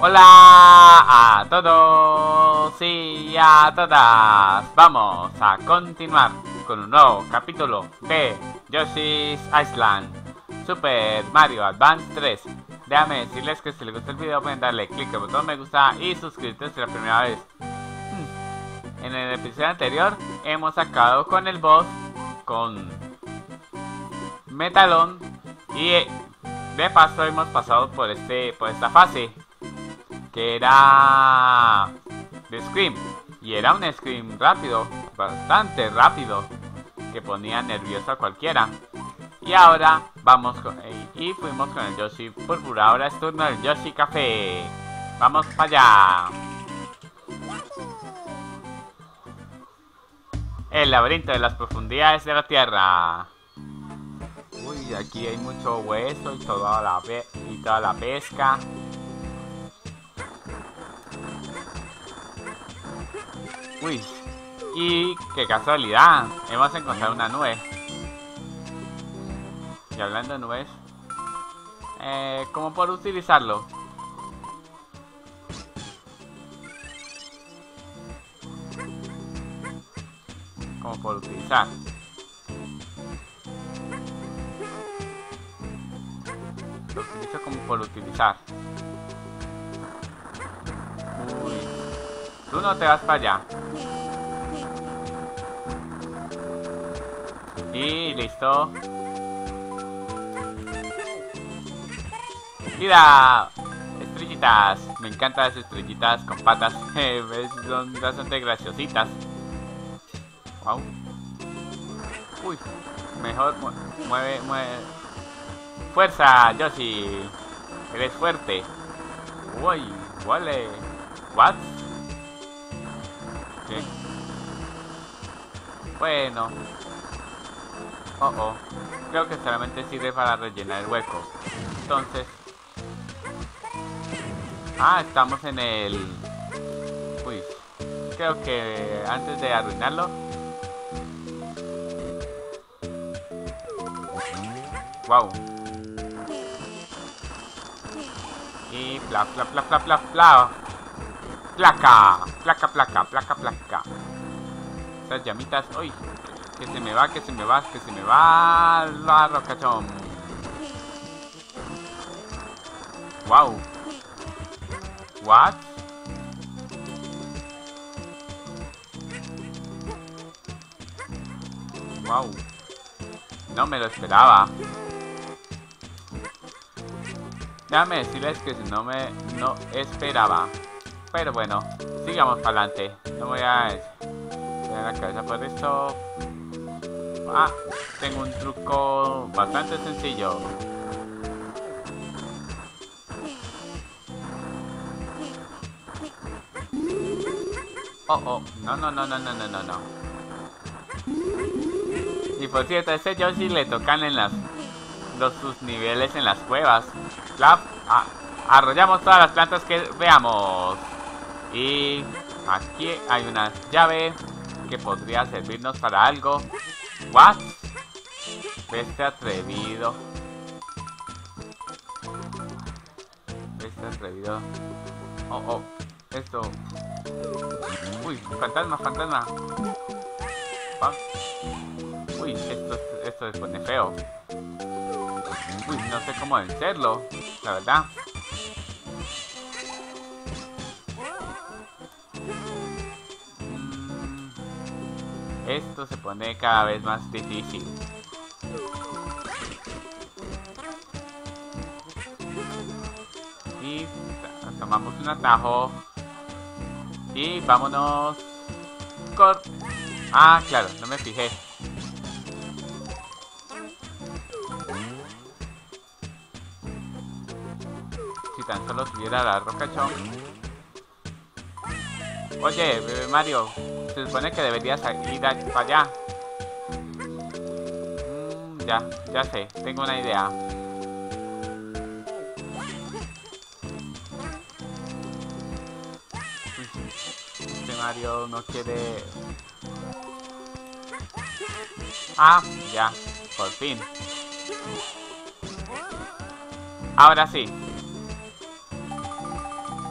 Hola a todos y a todas. Vamos a continuar con un nuevo capítulo de Yoshi's Island Super Mario Advance 3. Déjame decirles que si les gusta el video pueden darle clic al botón me gusta y suscribirse si es la primera vez. Hmm. En el episodio anterior hemos acabado con el boss, con Metalon y de paso hemos pasado por este por esta fase era de Scream y era un Scream rápido, bastante rápido que ponía nervioso a cualquiera. Y ahora vamos con y fuimos con el Yoshi Púrpura. Ahora es turno del Yoshi Café. Vamos para allá. El laberinto de las profundidades de la tierra. Uy, aquí hay mucho hueso y toda la, y toda la pesca. Uy, y qué casualidad, hemos encontrado una nube. Y hablando de nubes, eh, ¿cómo puedo utilizarlo? ¿Cómo puedo utilizar? Lo utilizo como por utilizar. Tú no te vas para allá. Y listo. ¡Mira! Estrellitas. Me encantan las estrellitas con patas. Son bastante graciositas. Wow. Uy. Mejor mueve, mueve. Fuerza, Yoshi. Eres fuerte. Uy, vale. What? Bueno. Oh, oh. Creo que solamente sirve para rellenar el hueco. Entonces... Ah, estamos en el... Uy. Creo que antes de arruinarlo... Wow. Y bla bla bla bla bla bla. Placa, placa, placa, placa, placa. Esas llamitas, uy, que se me va, que se me va, que se me va la rocachón. Wow. What? Wow. No me lo esperaba. Déjame decirles que no me no esperaba. Pero bueno, sigamos para adelante. No voy a poner la cabeza por esto. Ah, tengo un truco bastante sencillo. Oh, oh, no, no, no, no, no, no, no, no. Y por cierto, a este Yoshi le tocan en las los sus niveles en las cuevas. La, ah, arrollamos todas las plantas que veamos. Y aquí hay una llave que podría servirnos para algo. ¿What? Este atrevido. Este atrevido. Oh, oh. Esto. Uy, fantasma, fantasma. Uy, esto, esto se pone feo. Uy, no sé cómo vencerlo, la verdad. Esto se pone cada vez más difícil. Y tomamos un atajo. Y vámonos. Cor ah, claro, no me fijé. Si tan solo tuviera la rocachón. Oye, bebé Mario, se supone que deberías ir para allá. Mm, ya, ya sé, tengo una idea. Este Mario no quiere... Ah, ya, por fin. Ahora sí.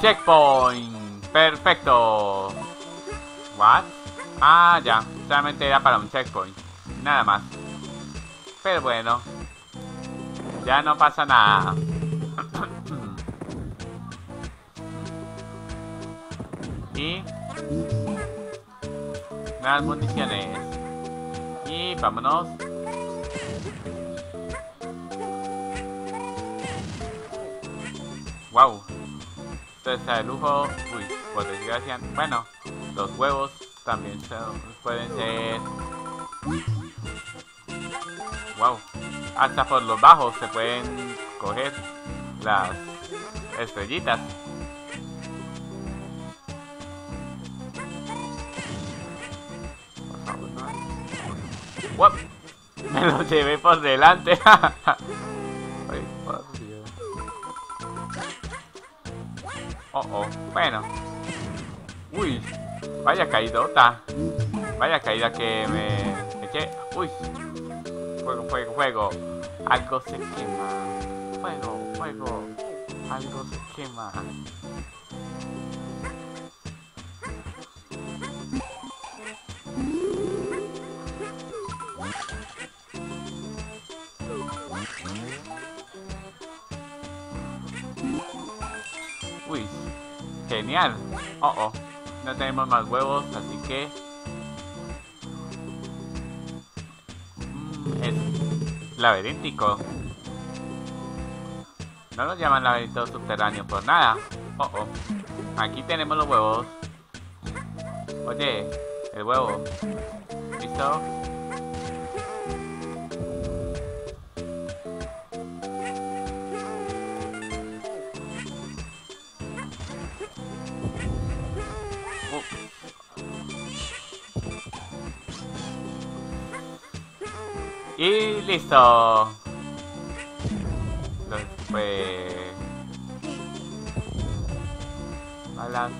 Checkpoint. Perfecto. What? Ah, ya. Solamente era para un checkpoint. Nada más. Pero bueno. Ya no pasa nada. y... Más municiones. Y vámonos. Wow. Esto está de lujo. Uy, por desgracia. Bueno, los huevos también pueden ser... Wow. Hasta por los bajos se pueden coger las estrellitas. Por Me lo llevé por delante. Oh, oh. Bueno. Uy. Vaya caidota. Vaya caída que me eché. Uy. Fuego, fuego, fuego. Algo se quema. Fuego, fuego. Algo se quema. Uy, genial. Oh, oh. No tenemos más huevos, así que... Mm, es laberíntico. No lo llaman laberinto subterráneo por nada. Oh, oh. Aquí tenemos los huevos. Oye, el huevo. ¿Listo? Y listo. Malas.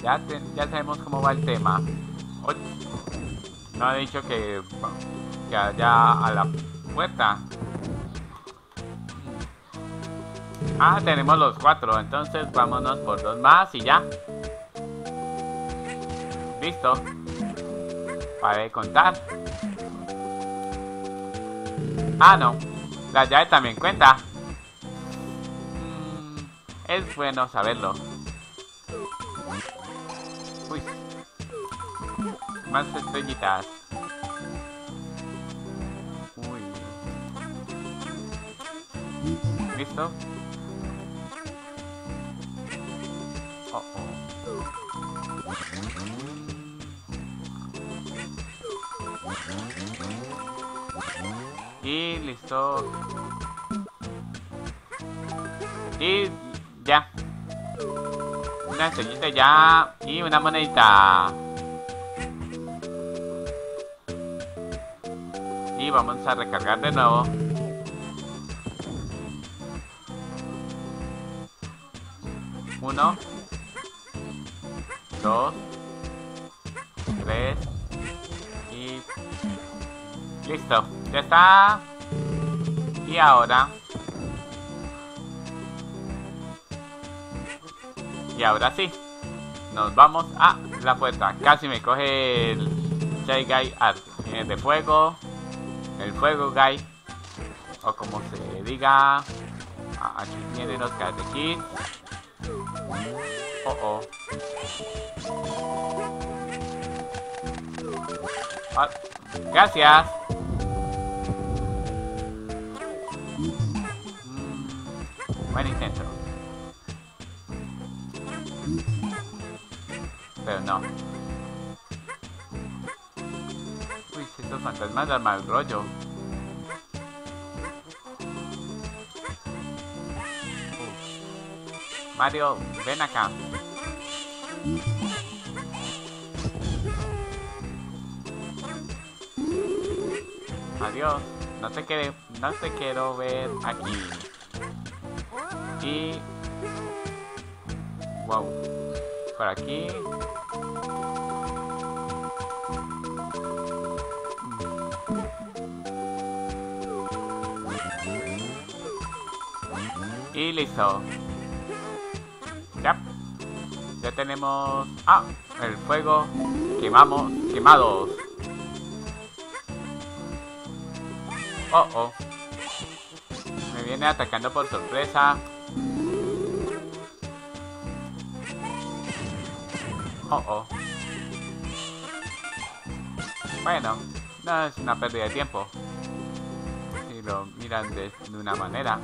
Ya, ya sabemos cómo va el tema. no ha dicho que, que allá a la puerta. Ah, tenemos los cuatro. Entonces vámonos por dos más y ya. Listo. Para contar. Ah, no. La llave también cuenta. Mm, es bueno saberlo. Uy. Más estrellitas. Uy. ¿Listo? Oh, oh. Y listo. Y ya. Una estrellita ya. Y una monedita. Y vamos a recargar de nuevo. Uno. Dos. Tres. Listo. Ya está. Y ahora... Y ahora sí. Nos vamos a la puerta. Casi me coge el Shy Guy eh, de fuego. El fuego guy. O como se diga. Ah, aquí tiene los aquí. Oh oh. Ah, gracias. Buen intento. Pero no. Uy, estos fantasmas dan mal rollo. Mario, ven acá. Adiós. No te, quiero, no te quiero ver aquí. Y... Wow. Por aquí. Y listo. Ya. Ya tenemos... Ah, el fuego. Quemamos. Quemados. Oh, oh. Me viene atacando por sorpresa. Oh, oh. Bueno, no es una pérdida de tiempo. Si lo miran de, una manera.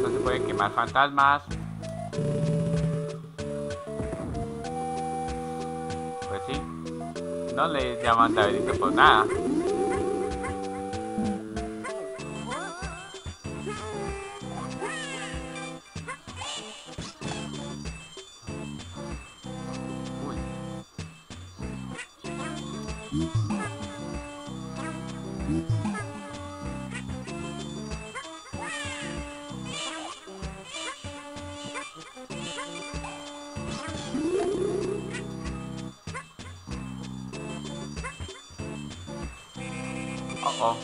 No se pueden quemar fantasmas. Pues sí. No le llaman laberinto por nada. Wow.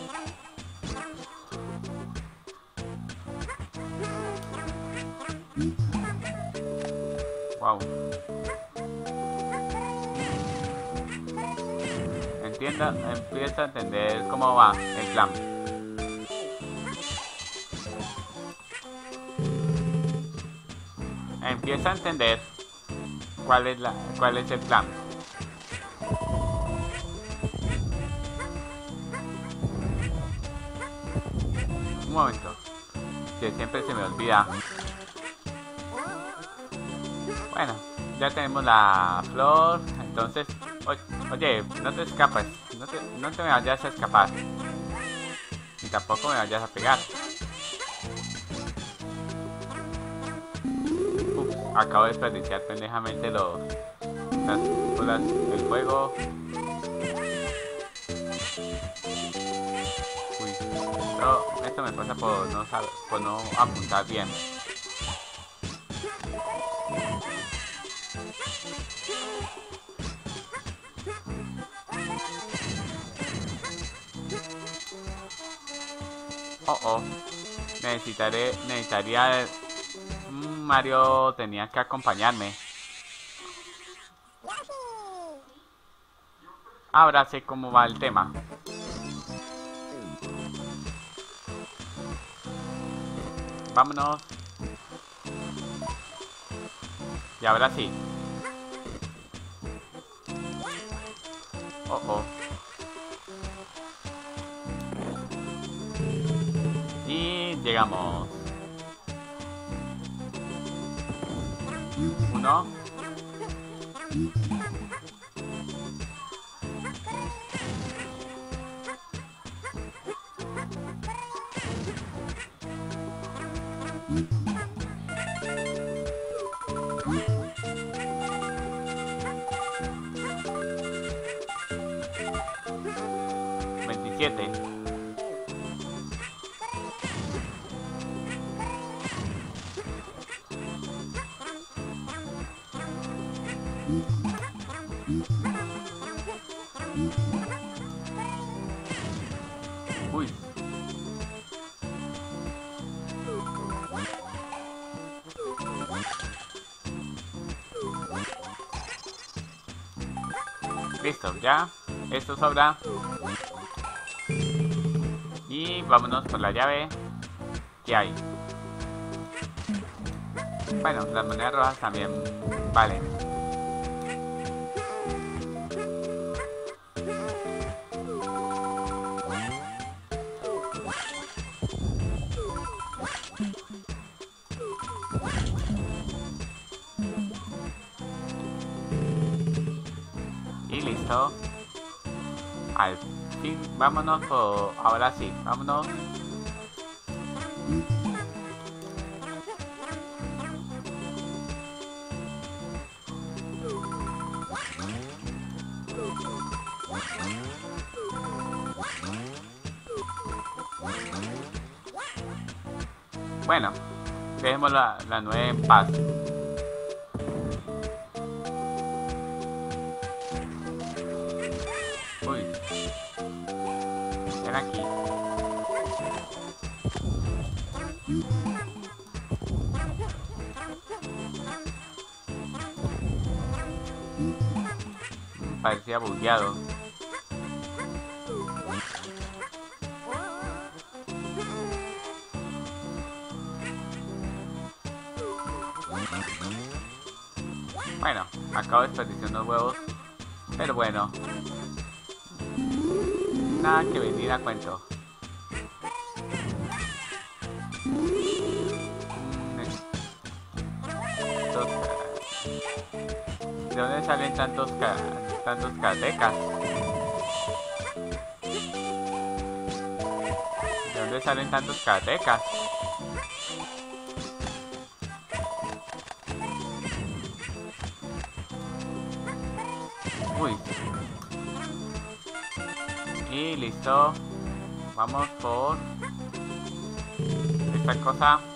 Entienda, empieza a entender cómo va el plan. Empieza a entender cuál es la cuál es el plan. Que siempre se me olvida. Bueno, ya tenemos la flor. Entonces, oye, no te escapas. No te, no te me vayas a escapar. Ni tampoco me vayas a pegar. acabo de desperdiciar pendejamente los, las bolas del fuego. Esto me pasa por no, apuntar bien. Oh, oh. Necesitaré, necesitaría... Mario tenía que acompañarme. Ahora sé cómo va el tema. Vámonos. Y ahora sí. Oh. Y llegamos. Uno. 27 Uy. Listo, ya. Esto sobra. Y vámonos por la llave. que hay? Bueno, las monedas rojas también valen. Vámonos por... Ahora sí, vámonos. Bueno, dejemos la, la nueve en paz. Bugueado. Bueno, acabo de desperdiciar unos huevos. Pero bueno. Nada que venir a cuento. Salen tantos ca tantos karatecas? ¿De dónde salen tantos karatecas? Uy. Y listo. Vamos por esta cosa.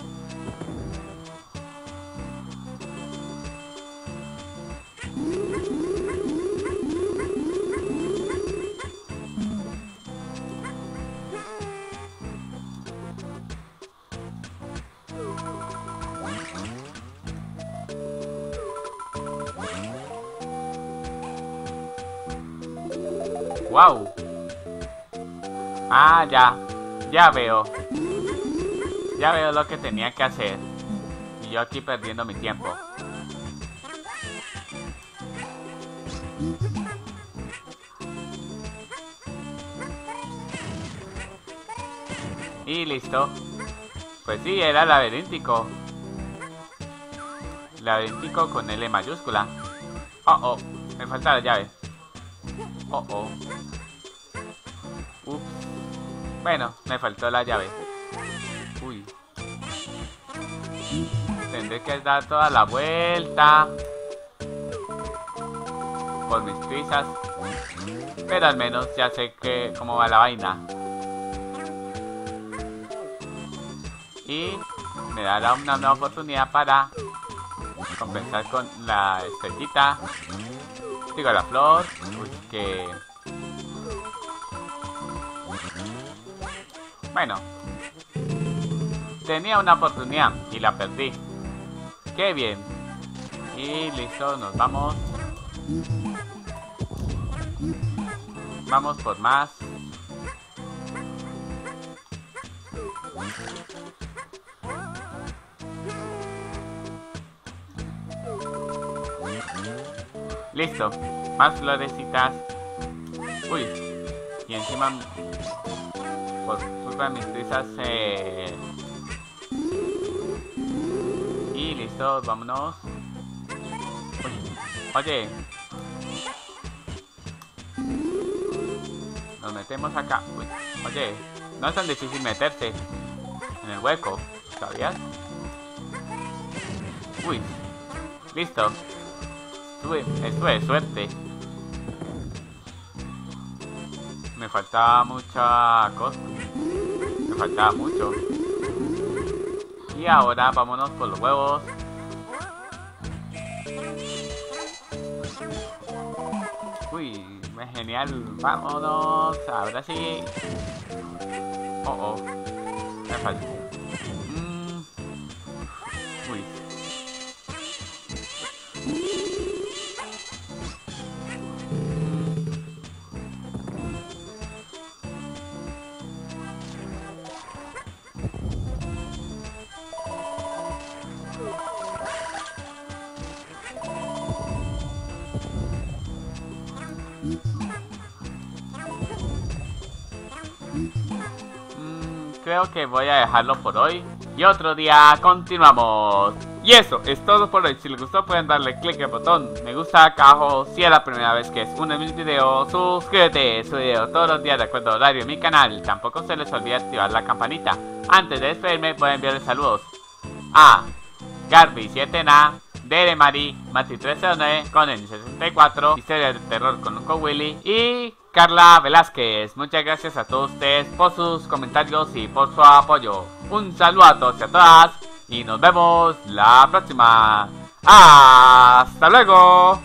¡Wow! Ah, ya. Ya veo. Ya veo lo que tenía que hacer. Y yo aquí perdiendo mi tiempo. Y listo. Pues sí, era laberíntico. Laberíntico con L mayúscula. Oh, oh. Me falta la llave. Oh, oh. Bueno, me faltó la llave. Uy. Tendré que dar toda la vuelta. Por mis prisas. Pero al menos ya sé que cómo va la vaina. Y me dará una nueva oportunidad para compensar con la estrellita. Digo la flor. Uy, que Bueno. Tenía una oportunidad y la perdí. ¡Qué bien! Y listo, nos vamos. Vamos por más. Listo. Más florecitas. Uy. Y encima por de mis prisas eh... y listo vámonos. Oye. Nos metemos acá. Uy. oye no es tan difícil meterse en el hueco ¿sabías? uy. Listo. Estuve de suerte. Me faltaba mucha cosa. Faltaba mucho. Y ahora vámonos por los huevos. Uy, genial. Vámonos. Ahora sí. Oh, oh. Me falta. Creo que voy a dejarlo por hoy. Y otro día continuamos. Y eso es todo por hoy. Si les gustó pueden darle click al botón me gusta acá abajo. Si es la primera vez que es uno de mis videos, suscríbete. Su video todos los días de acuerdo a horario en mi canal. Tampoco se les olvide activar la campanita. Antes de despedirme a enviarles saludos a Garby7na, Dere Mari, Mati309, con el 64, Historia de Terror con Unco Willy y Carla Velázquez. Muchas gracias a todos ustedes por sus comentarios y por su apoyo. Un saludo a todos y a todas y nos vemos la próxima. ¡Hasta luego!